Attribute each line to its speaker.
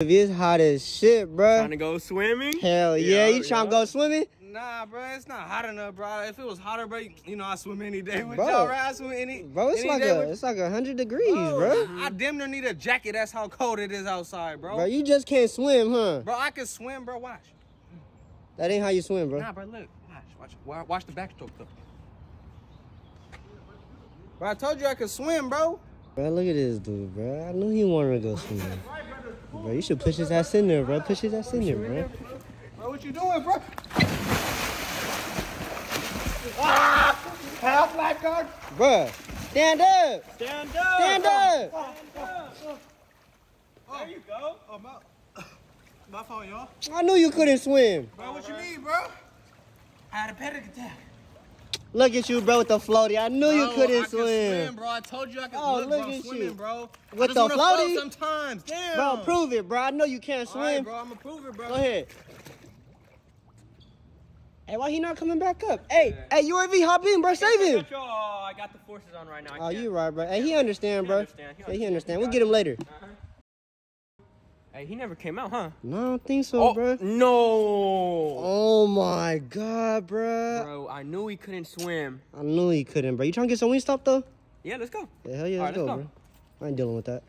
Speaker 1: It's hot as shit, bro.
Speaker 2: Trying to go swimming?
Speaker 1: Hell yeah,
Speaker 2: Yeah,
Speaker 1: you trying to go swimming?
Speaker 3: Nah, bro, it's not hot enough, bro. If it was hotter, bro, you know I swim any day with
Speaker 1: Bro.
Speaker 3: y'all, right? I swim any.
Speaker 1: Bro, it's
Speaker 3: any
Speaker 1: like
Speaker 3: day
Speaker 1: a
Speaker 3: with-
Speaker 1: it's like a hundred degrees,
Speaker 3: Bro,
Speaker 1: bro.
Speaker 3: I damn near need a jacket. That's how cold it is outside, bro.
Speaker 1: Bro, you just can't swim, huh?
Speaker 3: Bro, I can swim, bro. Watch.
Speaker 1: That ain't how you swim, bro.
Speaker 3: Nah, bro, look. Watch, watch, watch the backstroke though. Bro, I told you I could swim, bro.
Speaker 1: Bro, look at this dude, bro. I knew he wanted to go swimming. Bro, you should push his ass in there, bro. Push his ass in there, bro.
Speaker 3: Bro, what you doing, bro? Ah! Half lifeguard.
Speaker 1: Bro, stand up!
Speaker 2: Stand up!
Speaker 1: Stand up!
Speaker 3: There you go. Oh, my, my fault, y'all.
Speaker 1: I knew you couldn't swim.
Speaker 3: Bro, what you mean, bro? I had a panic attack.
Speaker 1: Look at you, bro, with the floaty. I knew you couldn't
Speaker 3: I could
Speaker 1: swim.
Speaker 3: bro. I told you I could.
Speaker 1: Oh,
Speaker 3: look,
Speaker 1: look
Speaker 3: bro,
Speaker 1: at
Speaker 3: swimming,
Speaker 1: you.
Speaker 3: bro.
Speaker 1: With
Speaker 3: I just
Speaker 1: the
Speaker 3: wanna float
Speaker 1: floaty?
Speaker 3: Sometimes, damn.
Speaker 1: Bro, prove it, bro. I know you can't
Speaker 3: All right,
Speaker 1: swim.
Speaker 3: bro. I'm gonna prove it, bro.
Speaker 1: Go ahead. Hey, why he not coming back up? Hey, hey, UAV, hop in, bro. Save him.
Speaker 2: Oh, I got the forces on right now. I
Speaker 1: Oh,
Speaker 2: can't.
Speaker 1: you right, bro. Hey, he understand,
Speaker 2: He
Speaker 1: bro.
Speaker 2: understand, he
Speaker 1: Yeah, he
Speaker 2: understand.
Speaker 1: understand. We'll get him later. Uh-huh.
Speaker 2: Hey, he never came out, huh?
Speaker 1: No, I don't think so,
Speaker 2: Oh,
Speaker 1: bro.
Speaker 2: no!
Speaker 1: Oh my god, bro.
Speaker 2: Bro, I knew he couldn't swim.
Speaker 1: I knew he couldn't, bro. You trying to get some Wingstop though?
Speaker 2: Yeah, let's go.
Speaker 1: Yeah, hell yeah,
Speaker 2: All
Speaker 1: let's
Speaker 2: right,
Speaker 1: go,
Speaker 2: let's
Speaker 1: bro. I ain't dealing with that.